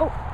Oh.